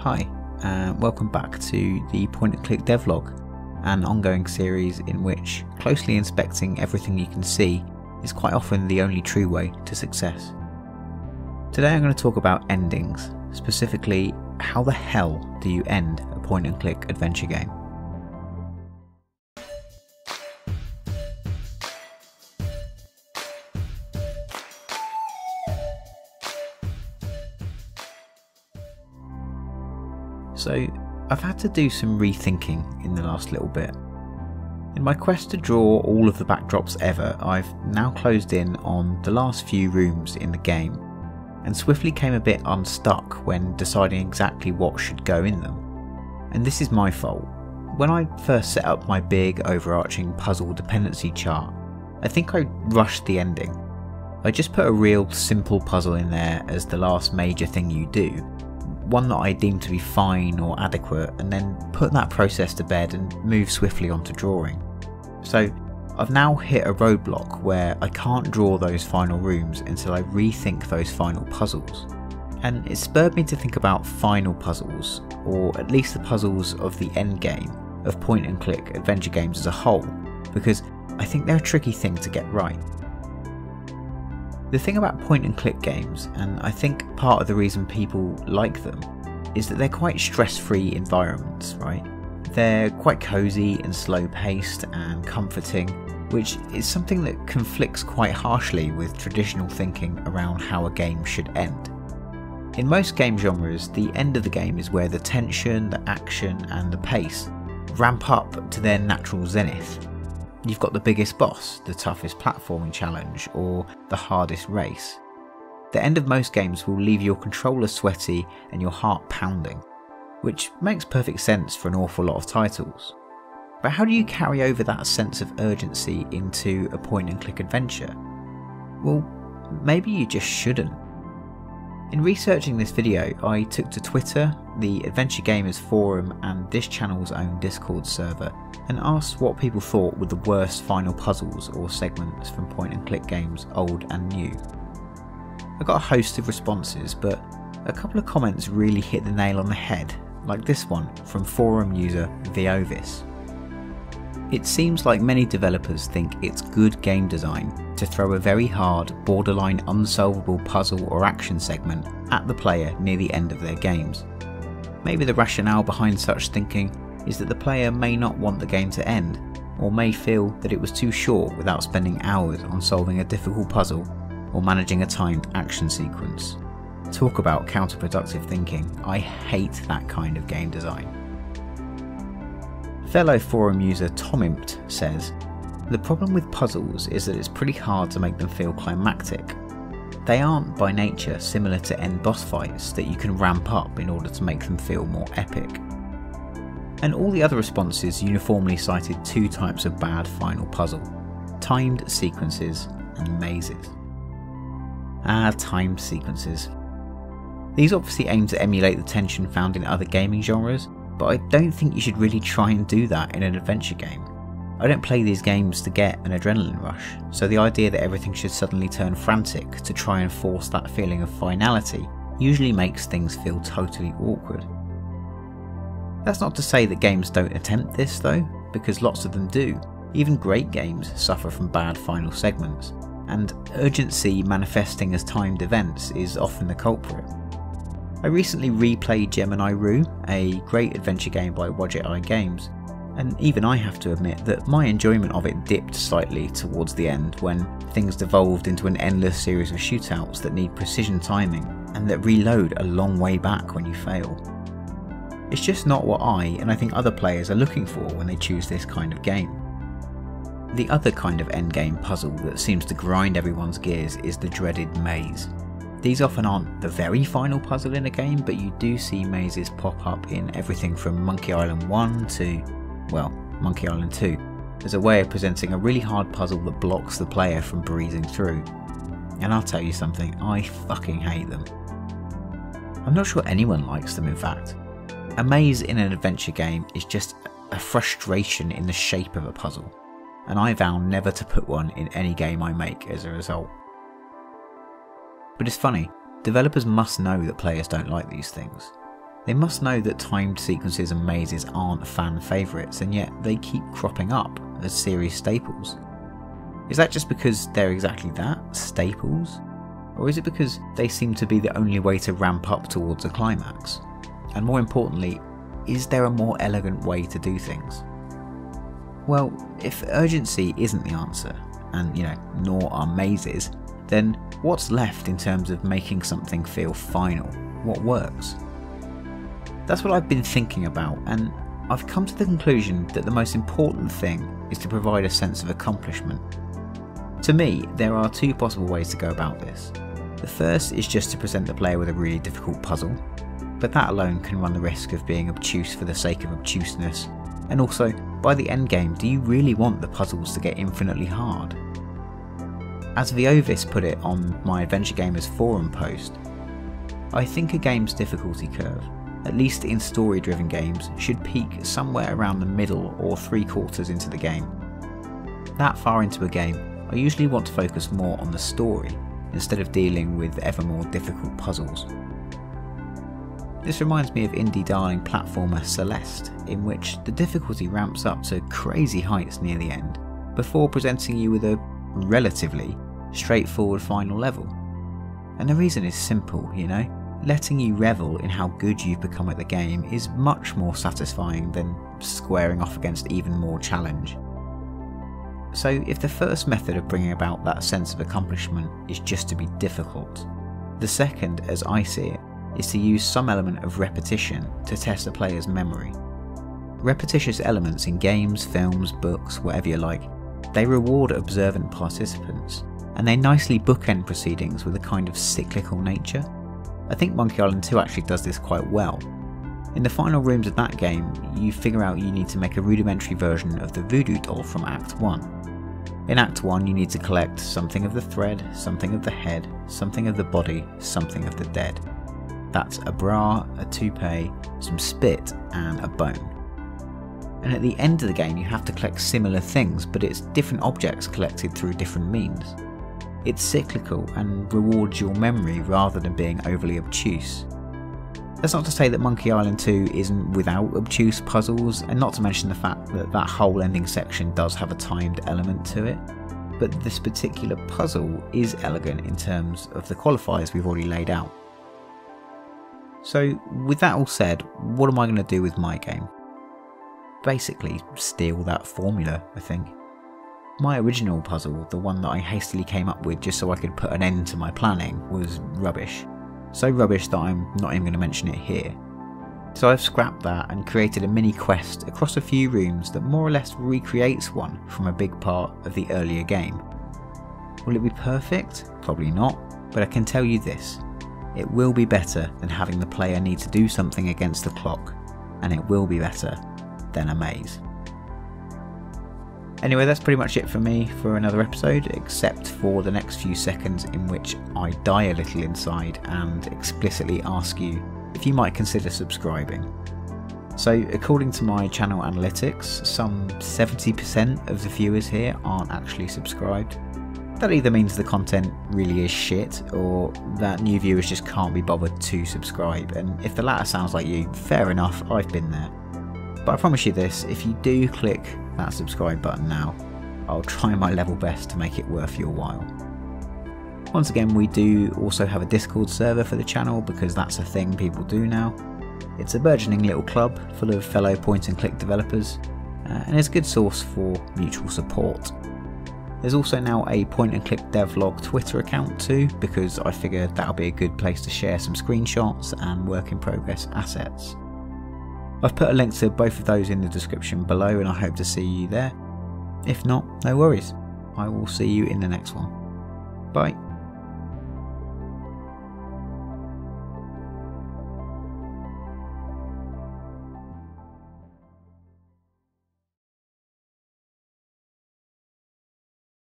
Hi, and welcome back to the Point and Click Devlog, an ongoing series in which closely inspecting everything you can see is quite often the only true way to success. Today I'm going to talk about endings, specifically how the hell do you end a point and click adventure game? So, I've had to do some rethinking in the last little bit. In my quest to draw all of the backdrops ever, I've now closed in on the last few rooms in the game, and swiftly came a bit unstuck when deciding exactly what should go in them. And this is my fault. When I first set up my big overarching puzzle dependency chart, I think I rushed the ending. I just put a real simple puzzle in there as the last major thing you do, one that I deem to be fine or adequate, and then put that process to bed and move swiftly onto drawing. So I've now hit a roadblock where I can't draw those final rooms until I rethink those final puzzles. And it spurred me to think about final puzzles, or at least the puzzles of the end game of point and click adventure games as a whole, because I think they're a tricky thing to get right. The thing about point and click games, and I think part of the reason people like them, is that they're quite stress free environments, right? They're quite cozy and slow paced and comforting, which is something that conflicts quite harshly with traditional thinking around how a game should end. In most game genres, the end of the game is where the tension, the action, and the pace ramp up to their natural zenith, You've got the biggest boss, the toughest platforming challenge, or the hardest race. The end of most games will leave your controller sweaty and your heart pounding, which makes perfect sense for an awful lot of titles. But how do you carry over that sense of urgency into a point and click adventure? Well, maybe you just shouldn't. In researching this video, I took to Twitter, the Adventure Gamers forum, and this channel's own Discord server and asked what people thought were the worst final puzzles or segments from point and click games, old and new. I got a host of responses, but a couple of comments really hit the nail on the head, like this one from forum user Viovis. It seems like many developers think it's good game design to throw a very hard, borderline unsolvable puzzle or action segment at the player near the end of their games. Maybe the rationale behind such thinking is that the player may not want the game to end, or may feel that it was too short without spending hours on solving a difficult puzzle or managing a timed action sequence. Talk about counterproductive thinking, I hate that kind of game design. Fellow forum user Tomimpt says, The problem with puzzles is that it's pretty hard to make them feel climactic. They aren't by nature similar to end boss fights that you can ramp up in order to make them feel more epic. And all the other responses uniformly cited two types of bad final puzzle timed sequences and mazes. Ah, timed sequences. These obviously aim to emulate the tension found in other gaming genres, but I don't think you should really try and do that in an adventure game. I don't play these games to get an adrenaline rush, so the idea that everything should suddenly turn frantic to try and force that feeling of finality usually makes things feel totally awkward. That's not to say that games don't attempt this though, because lots of them do. Even great games suffer from bad final segments, and urgency manifesting as timed events is often the culprit. I recently replayed Gemini Rue, a great adventure game by Wadjet Eye Games, and even I have to admit that my enjoyment of it dipped slightly towards the end when things devolved into an endless series of shootouts that need precision timing and that reload a long way back when you fail. It's just not what I and I think other players are looking for when they choose this kind of game. The other kind of endgame puzzle that seems to grind everyone's gears is the dreaded maze. These often aren't the very final puzzle in a game, but you do see mazes pop up in everything from Monkey Island 1 to, well, Monkey Island 2, as a way of presenting a really hard puzzle that blocks the player from breezing through. And I'll tell you something, I fucking hate them. I'm not sure anyone likes them in fact. A maze in an adventure game is just a frustration in the shape of a puzzle, and I vow never to put one in any game I make as a result. But it's funny, developers must know that players don't like these things. They must know that timed sequences and mazes aren't fan favourites, and yet they keep cropping up as series staples. Is that just because they're exactly that, staples? Or is it because they seem to be the only way to ramp up towards a climax? And more importantly, is there a more elegant way to do things? Well, if urgency isn't the answer, and you know, nor are mazes, then what's left in terms of making something feel final? What works? That's what I've been thinking about, and I've come to the conclusion that the most important thing is to provide a sense of accomplishment. To me, there are two possible ways to go about this. The first is just to present the player with a really difficult puzzle, but that alone can run the risk of being obtuse for the sake of obtuseness. And also, by the end game, do you really want the puzzles to get infinitely hard? As Viovis put it on my Adventure Gamers forum post, I think a game's difficulty curve, at least in story driven games, should peak somewhere around the middle or three quarters into the game. That far into a game, I usually want to focus more on the story instead of dealing with ever more difficult puzzles. This reminds me of indie darling platformer Celeste, in which the difficulty ramps up to crazy heights near the end, before presenting you with a relatively straightforward final level. And the reason is simple, you know? Letting you revel in how good you've become at the game is much more satisfying than squaring off against even more challenge. So, if the first method of bringing about that sense of accomplishment is just to be difficult, the second, as I see it, is to use some element of repetition to test a player's memory. Repetitious elements in games, films, books, whatever you like, they reward observant participants, and they nicely bookend proceedings with a kind of cyclical nature. I think Monkey Island 2 actually does this quite well. In the final rooms of that game, you figure out you need to make a rudimentary version of the voodoo doll from Act 1. In Act 1, you need to collect something of the thread, something of the head, something of the body, something of the dead. That's a bra, a toupee, some spit, and a bone. And at the end of the game, you have to collect similar things, but it's different objects collected through different means. It's cyclical and rewards your memory rather than being overly obtuse. That's not to say that Monkey Island 2 isn't without obtuse puzzles, and not to mention the fact that that whole ending section does have a timed element to it. But this particular puzzle is elegant in terms of the qualifiers we've already laid out. So, with that all said, what am I going to do with my game? Basically, steal that formula, I think. My original puzzle, the one that I hastily came up with just so I could put an end to my planning, was rubbish. So rubbish that I'm not even going to mention it here. So I've scrapped that and created a mini quest across a few rooms that more or less recreates one from a big part of the earlier game. Will it be perfect? Probably not, but I can tell you this it will be better than having the player need to do something against the clock, and it will be better than a maze. Anyway, that's pretty much it for me for another episode, except for the next few seconds in which I die a little inside and explicitly ask you if you might consider subscribing. So, according to my channel analytics, some 70% of the viewers here aren't actually subscribed, that either means the content really is shit or that new viewers just can't be bothered to subscribe. And if the latter sounds like you, fair enough, I've been there. But I promise you this if you do click that subscribe button now, I'll try my level best to make it worth your while. Once again, we do also have a Discord server for the channel because that's a thing people do now. It's a burgeoning little club full of fellow point and click developers, uh, and it's a good source for mutual support. There's also now a point and click devlog Twitter account too, because I figured that'll be a good place to share some screenshots and work in progress assets. I've put a link to both of those in the description below and I hope to see you there. If not, no worries. I will see you in the next one. Bye.